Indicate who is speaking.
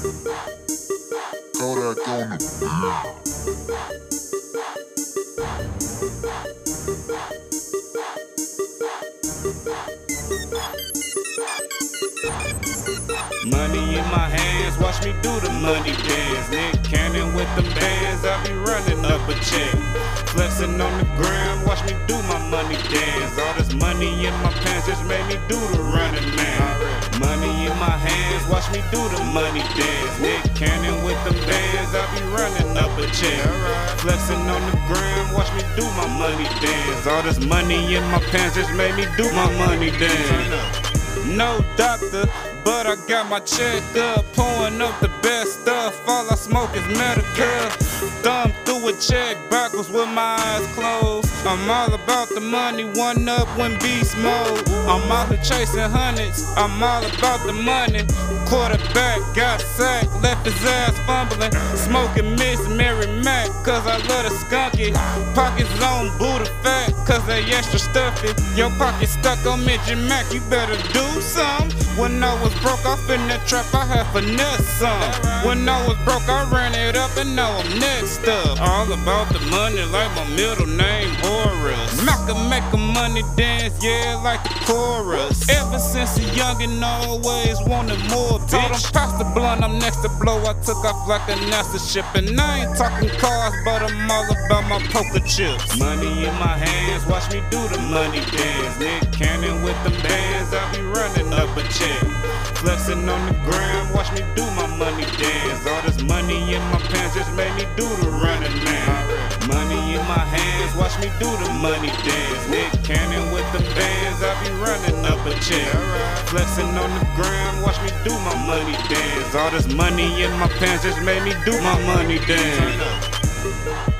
Speaker 1: Kodak on the
Speaker 2: Money in my hands, watch me do the money dance. Nick Cannon with the bands, I be running up a check. Flexing on the gram, watch me do my money dance. All this money in my pants just made me do the running man. Watch me do the money dance. Nick Cannon with the bands, I be running up a check. Flexing on the gram, watch me do my money dance. All this money in my pants just made me do my money dance. No doctor, but I got my check up, pouring up the best stuff. All I smoke is medical. Thumb through a check backwards with my eyes closed. I'm all about the money, one up when beast mode. I'm here chasing hundreds, I'm all about the money. Quarterback got sacked, left his ass fumbling. Smoking Miss Mary Mac, cause I love the skunky. Pockets on Buddha fat, cause they extra stuffy. Your pocket stuck on Midget Mac, you better do some. When I was broke off in the trap, I had finesse some. When I was broke, I ran it up and now I'm next up. All about the money, like my middle name Horace. I make a money dance, yeah, like chorus. Ever since a youngin', always wanted more. Told him pass the blunt, I'm next to blow. I took off like a NASA ship, and I ain't talking cars, but I'm all about my poker chips. Money in my hands, watch me do the money dance. Nick Cannon with the bands, I be running up a check. Flexing on the ground, watch me do my money dance. All this money in my pants just made me do the running man. Money in my hands, watch me do the money dance. Nick Cannon with the bands, I be running up a check. Flexing on the ground, watch me do my money dance. All this money in my pants just made me do my money dance.